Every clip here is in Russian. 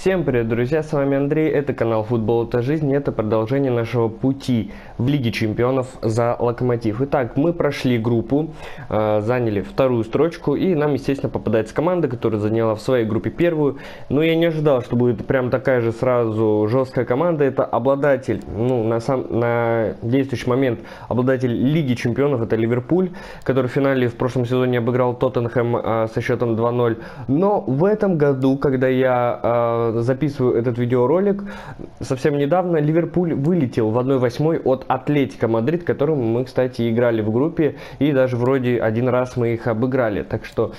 Всем привет, друзья, с вами Андрей, это канал Футбол это жизнь, это продолжение нашего пути в Лиге Чемпионов за Локомотив. Итак, мы прошли группу, э, заняли вторую строчку, и нам, естественно, попадается команда, которая заняла в своей группе первую. Но я не ожидал, что будет прям такая же сразу жесткая команда. Это обладатель, ну, на, сам, на действующий момент, обладатель Лиги Чемпионов, это Ливерпуль, который в финале в прошлом сезоне обыграл Тоттенхэм э, со счетом 2-0. Но в этом году, когда я э, записываю этот видеоролик, совсем недавно Ливерпуль вылетел в 1-8 от Атлетика Мадрид, которым мы, кстати, играли в группе, и даже вроде один раз мы их обыграли. Так что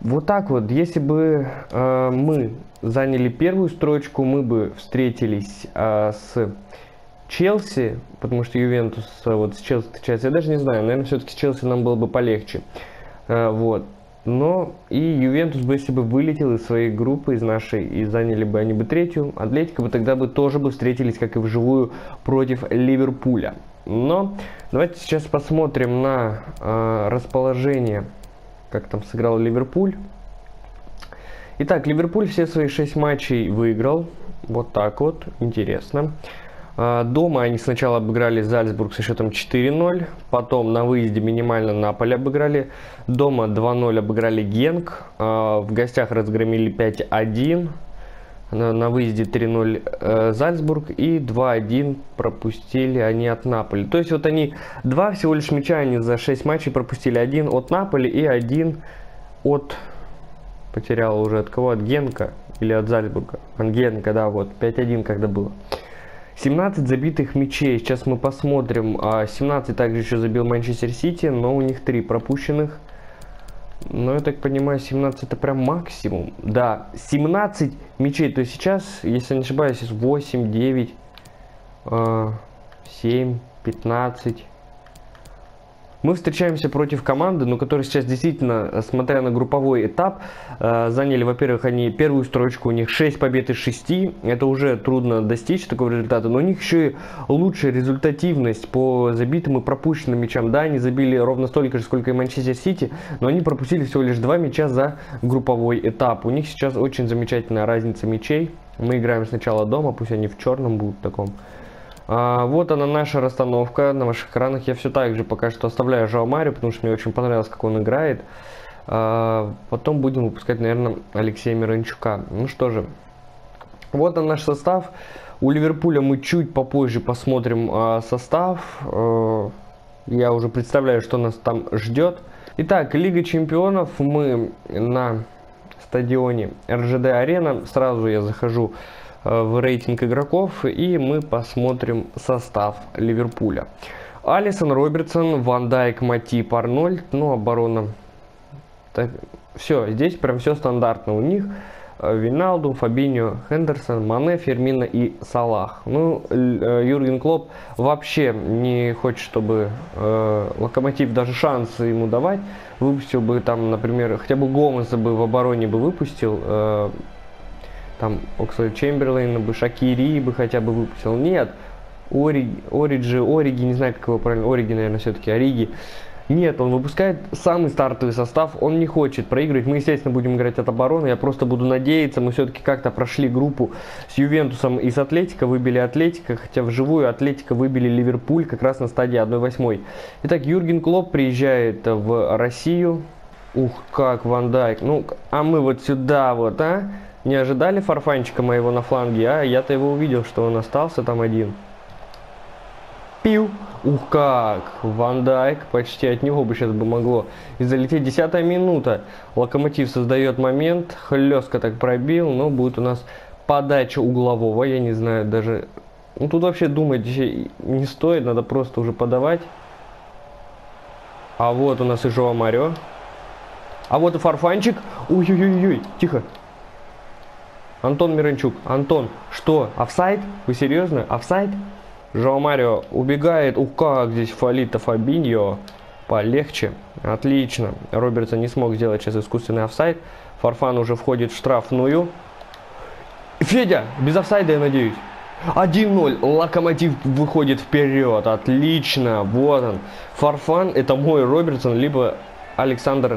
вот так вот, если бы э, мы заняли первую строчку, мы бы встретились э, с Челси, потому что Ювентус вот с Челси встречается, я даже не знаю, наверное, все-таки с Челси нам было бы полегче. Э, вот. Но и Ювентус бы, если бы вылетел из своей группы, из нашей, и заняли бы они бы третью, Атлетика бы тогда бы тоже бы встретились, как и вживую, против Ливерпуля. Но давайте сейчас посмотрим на э, расположение, как там сыграл Ливерпуль. Итак, Ливерпуль все свои шесть матчей выиграл. Вот так вот, интересно. А, дома они сначала обыграли Зальцбург со счетом 4-0, потом на выезде минимально Наполе обыграли, дома 2-0 обыграли Генк, а, в гостях разгромили 5-1, на, выезде 3-0 э, Зальцбург и 2-1 пропустили они от Наполи. То есть вот они два всего лишь мяча они за 6 матчей пропустили. Один от Наполи и один от... Потерял уже от кого? От Генка или от Зальцбурга? От Генка, да, вот 5-1 когда было. 17 забитых мячей. Сейчас мы посмотрим. 17 а, также еще забил Манчестер Сити, но у них 3 пропущенных. Но я так понимаю, 17 это прям максимум. Да, 17 мячей. То есть сейчас, если не ошибаюсь, 8, 9, 7, 15, мы встречаемся против команды, но которая сейчас действительно, смотря на групповой этап, э, заняли, во-первых, они первую строчку, у них 6 побед из 6, это уже трудно достичь такого результата, но у них еще и лучшая результативность по забитым и пропущенным мячам. Да, они забили ровно столько же, сколько и Манчестер Сити, но они пропустили всего лишь 2 мяча за групповой этап. У них сейчас очень замечательная разница мячей. Мы играем сначала дома, пусть они в черном будут таком. А, вот она наша расстановка на ваших экранах. Я все так же пока что оставляю Жао Марио, потому что мне очень понравилось, как он играет. А, потом будем выпускать, наверное, Алексея Миранчука. Ну что же, вот он наш состав. У Ливерпуля мы чуть попозже посмотрим а, состав. Я уже представляю, что нас там ждет. Итак, Лига Чемпионов. Мы на стадионе РЖД Арена. Сразу я захожу в рейтинг игроков и мы посмотрим состав Ливерпуля. Алисон, Робертсон, Ван Дайк, Матип, Арнольд, ну, оборона. Так, все, здесь прям все стандартно у них. Э, Виналду, Фабиньо, Хендерсон, Мане, Фермина и Салах. Ну, э, Юрген Клоп вообще не хочет, чтобы э, Локомотив даже шансы ему давать. Выпустил бы там, например, хотя бы Гомеса бы в обороне бы выпустил. Э, там Оксфорд Чемберлейна бы, Шакири бы хотя бы выпустил. Нет, Ориги, Ориджи, Ориги, не знаю, как его правильно, Ориги, наверное, все-таки, Ориги. Нет, он выпускает самый стартовый состав, он не хочет проигрывать. Мы, естественно, будем играть от обороны. Я просто буду надеяться, мы все-таки как-то прошли группу с Ювентусом и с Атлетико, выбили Атлетико, хотя вживую Атлетико выбили Ливерпуль как раз на стадии 1-8. Итак, Юрген Клоп приезжает в Россию. Ух, как Ван Дайк. Ну, а мы вот сюда вот, а? Не ожидали фарфанчика моего на фланге, а я-то его увидел, что он остался там один. Пиу. Ух как! Ван Дайк, почти от него бы сейчас бы могло. И залететь десятая минута. Локомотив создает момент, хлестко так пробил, но будет у нас подача углового, я не знаю даже... Ну тут вообще думать не стоит, надо просто уже подавать. А вот у нас и Жоа. А вот и Фарфанчик. Ой-ой-ой, тихо. Антон Миранчук. Антон, что, офсайд? Вы серьезно? Офсайд? Жоу Марио убегает. Ух, как здесь фалита Фабиньо. Полегче. Отлично. Робертсон не смог сделать сейчас искусственный офсайд. Фарфан уже входит в штрафную. Федя, без офсайда, я надеюсь. 1-0. Локомотив выходит вперед. Отлично. Вот он. Фарфан это мой Робертсон, либо Александр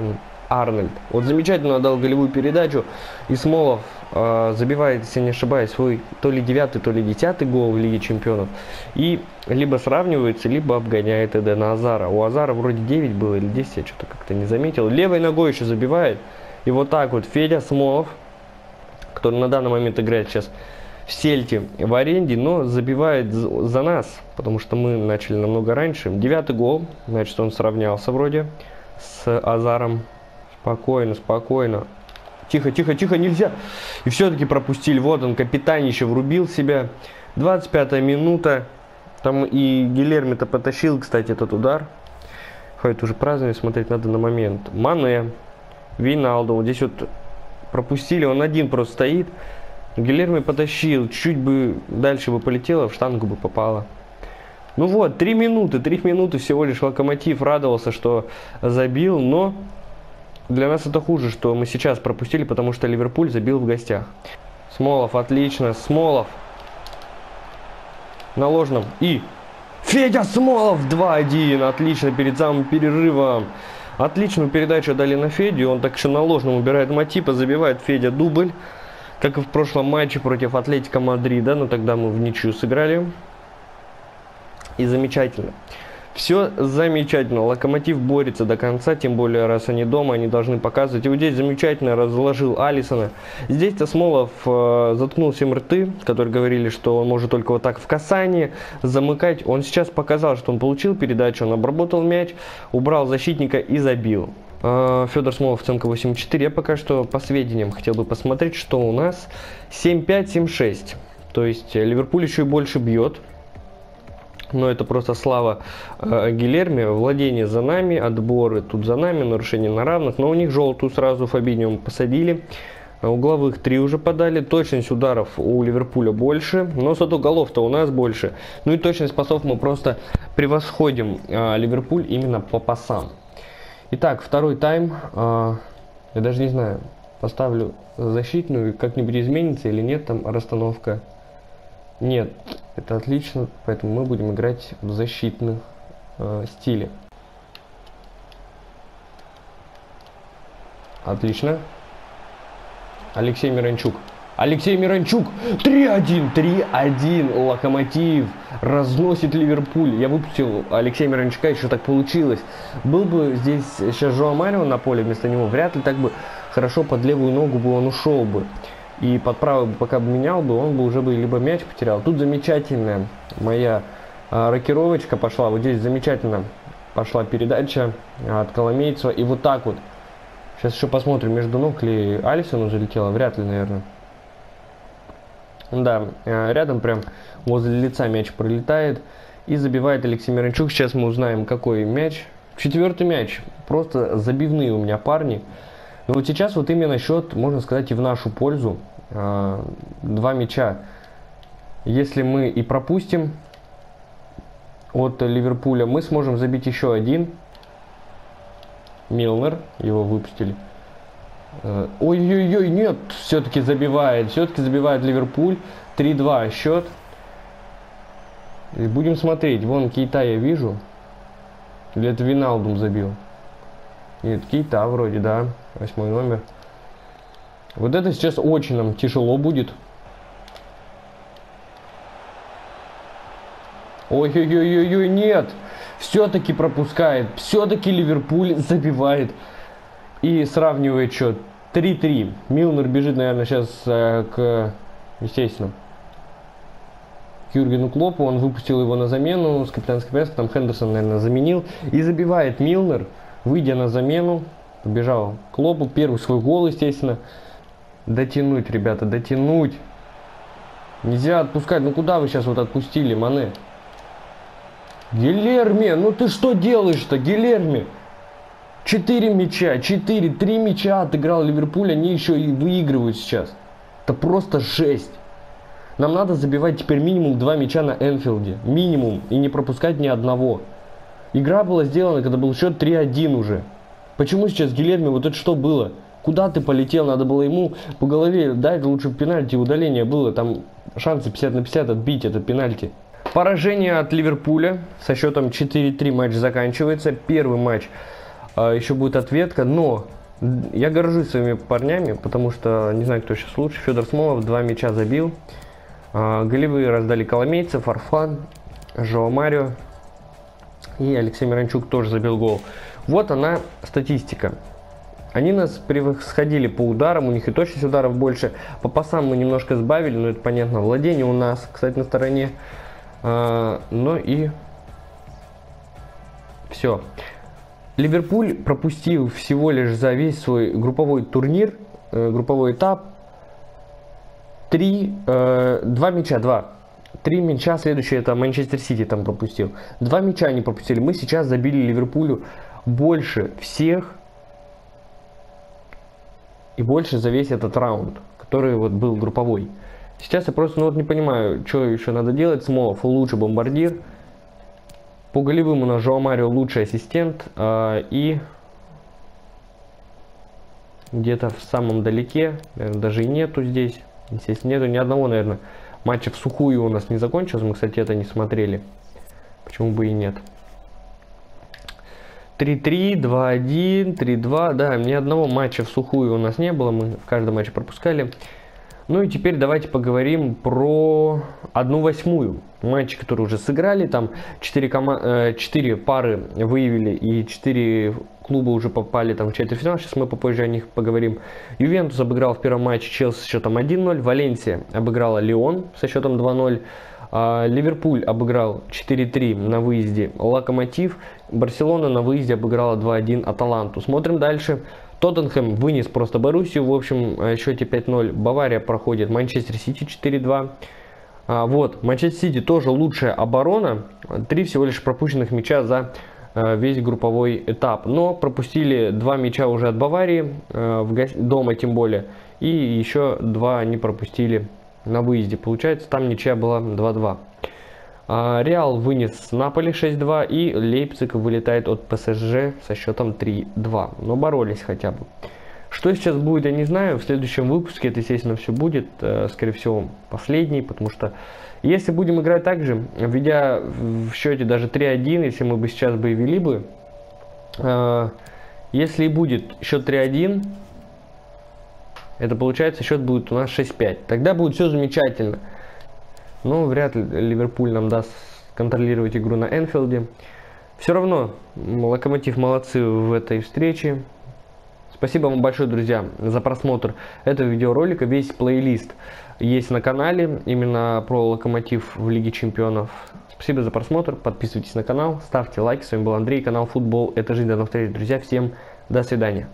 Арнольд. Вот замечательно дал голевую передачу. И Смолов э, забивает, если не ошибаюсь, свой то ли девятый, то ли десятый гол в Лиге Чемпионов. И либо сравнивается, либо обгоняет Эдена Азара. У Азара вроде 9 было или 10, я что-то как-то не заметил. Левой ногой еще забивает. И вот так вот Федя Смолов, который на данный момент играет сейчас в Сельте в аренде, но забивает за нас, потому что мы начали намного раньше. Девятый гол, значит он сравнялся вроде с Азаром. Спокойно, спокойно. Тихо, тихо, тихо, нельзя. И все-таки пропустили. Вот он, капитан еще врубил себя. 25 минута. Там и Гилерми-то потащил, кстати, этот удар. Хватит уже праздновать, смотреть надо на момент. Мане, Виналдо. Вот здесь вот пропустили. Он один просто стоит. Гилерми потащил. Чуть бы дальше бы полетело, в штангу бы попало. Ну вот, три минуты, три минуты всего лишь Локомотив радовался, что забил, но для нас это хуже, что мы сейчас пропустили, потому что Ливерпуль забил в гостях. Смолов, отлично, Смолов. На ложном. И Федя Смолов 2-1, отлично, перед самым перерывом. Отличную передачу дали на Федю, он так еще на ложном убирает Матипа, забивает Федя дубль. Как и в прошлом матче против Атлетика Мадрида, но тогда мы в ничью сыграли. И замечательно. Все замечательно. Локомотив борется до конца, тем более, раз они дома, они должны показывать. И вот здесь замечательно разложил Алисона. Здесь-то Смолов э, заткнул всем рты, которые говорили, что он может только вот так в касании замыкать. Он сейчас показал, что он получил передачу, он обработал мяч, убрал защитника и забил. Э, Федор Смолов, оценка 8.4. Я пока что по сведениям хотел бы посмотреть, что у нас 7.5, 7.6. То есть Ливерпуль еще и больше бьет но это просто слава э, Гилерми, владение за нами, отборы тут за нами, нарушение на равных, но у них желтую сразу Фабиниум посадили, угловых три уже подали, точность ударов у Ливерпуля больше, но зато голов-то у нас больше, ну и точность пасов мы просто превосходим э, Ливерпуль именно по пасам. Итак, второй тайм, э, я даже не знаю, поставлю защитную, как-нибудь изменится или нет там расстановка нет, это отлично, поэтому мы будем играть в защитном э, стиле. Отлично. Алексей Миранчук. Алексей Миранчук. 3-1, 3-1. Локомотив разносит Ливерпуль. Я выпустил Алексея Миранчука, еще так получилось. Был бы здесь сейчас Жоа Марио на поле вместо него, вряд ли так бы хорошо под левую ногу бы он ушел бы и под правый пока бы менял бы, он бы уже бы либо мяч потерял. Тут замечательная моя а, рокировочка пошла. Вот здесь замечательно пошла передача от Коломейцева. И вот так вот. Сейчас еще посмотрим, между ног ли Алисону залетела. Вряд ли, наверное. Да, а, рядом прям возле лица мяч пролетает. И забивает Алексей Миранчук. Сейчас мы узнаем, какой мяч. Четвертый мяч. Просто забивные у меня парни. Но вот сейчас вот именно счет, можно сказать, и в нашу пользу. А, два мяча. Если мы и пропустим от Ливерпуля, мы сможем забить еще один. Милнер, его выпустили. Э, ой-ой-ой, нет, все-таки забивает, все-таки забивает Ливерпуль. 3-2 счет. И будем смотреть, вон Кейта я вижу. Или это Виналдум забил? Нет, Кейта вроде, да. Восьмой номер. Вот это сейчас очень нам тяжело будет. Ой-ой-ой-ой, нет! Все-таки пропускает. Все-таки Ливерпуль забивает. И сравнивает счет. 3-3. Милнер бежит, наверное, сейчас э, к... Естественно. К Юргену Клопу. Он выпустил его на замену с капитанской повязкой. Там Хендерсон, наверное, заменил. И забивает Милнер, выйдя на замену. Побежал Клопу. Первый свой гол, естественно. Дотянуть, ребята, дотянуть. Нельзя отпускать. Ну куда вы сейчас вот отпустили, Мане? Гилерми, ну ты что делаешь-то, Гилерми? Четыре мяча, четыре, три мяча отыграл Ливерпуль, они еще и выигрывают сейчас. Это просто жесть. Нам надо забивать теперь минимум два мяча на Энфилде. Минимум. И не пропускать ни одного. Игра была сделана, когда был счет 3-1 уже. Почему сейчас Гилерми, вот это что было? Куда ты полетел? Надо было ему по голове дать лучше пенальти. Удаление было. Там шансы 50 на 50 отбить это пенальти. Поражение от Ливерпуля. Со счетом 4-3 матч заканчивается. Первый матч э, еще будет ответка. Но Я горжусь своими парнями, потому что не знаю, кто сейчас лучше. Федор Смолов два мяча забил. А, голевые раздали Коломейцев, Арфан, Жоа Марио. И Алексей Миранчук тоже забил гол. Вот она статистика. Они нас превосходили по ударам, у них и точность ударов больше. По пасам мы немножко сбавили, но это понятно. Владение у нас, кстати, на стороне. А, но и все. Ливерпуль пропустил всего лишь за весь свой групповой турнир, э, групповой этап, три, э, два мяча, два. Три мяча, следующее это Манчестер Сити там пропустил. Два мяча они пропустили. Мы сейчас забили Ливерпулю больше всех и больше за весь этот раунд, который вот был групповой. Сейчас я просто ну, вот не понимаю, что еще надо делать. Смолов лучший бомбардир. По голевым у нас Жоа Марио лучший ассистент. Э, и где-то в самом далеке, наверное, даже и нету здесь. Естественно, нету ни одного, наверное, матча в сухую у нас не закончился. Мы, кстати, это не смотрели. Почему бы и нет. 3-3, 2-1, 3-2. Да, ни одного матча в сухую у нас не было. Мы в каждом матче пропускали. Ну и теперь давайте поговорим про одну восьмую. Матчи, которые уже сыграли. Там 4, кома 4 э, пары выявили и 4 клуба уже попали там в четвертьфинал. Сейчас мы попозже о них поговорим. Ювентус обыграл в первом матче Челси с счетом 1-0. Валенсия обыграла Лион со счетом 2-0. А, Ливерпуль обыграл 4-3 на выезде Локомотив. Барселона на выезде обыграла 2-1 Аталанту. Смотрим дальше. Тоттенхэм вынес просто Боруссию. В общем, э, счете 5-0. Бавария проходит Манчестер Сити 4-2. А, вот, Манчестер Сити тоже лучшая оборона. Три всего лишь пропущенных мяча за э, весь групповой этап. Но пропустили два мяча уже от Баварии, э, в го... дома тем более. И еще два они пропустили на выезде. Получается, там ничья была 2-2. А, Реал вынес Наполи 6-2 и Лейпциг вылетает от ПСЖ со счетом 3-2. Но боролись хотя бы. Что сейчас будет, я не знаю. В следующем выпуске это, естественно, все будет. Э, скорее всего, последний. Потому что если будем играть так же, введя в счете даже 3-1, если мы бы сейчас бы и вели бы, э, если и будет счет 3-1, это получается счет будет у нас 6-5. Тогда будет все замечательно. Но вряд ли Ливерпуль нам даст контролировать игру на Энфилде. Все равно, Локомотив молодцы в этой встрече. Спасибо вам большое, друзья, за просмотр этого видеоролика. Весь плейлист есть на канале, именно про Локомотив в Лиге Чемпионов. Спасибо за просмотр, подписывайтесь на канал, ставьте лайки. С вами был Андрей, канал Футбол. Это жизнь, до новых встреч, друзья. Всем до свидания.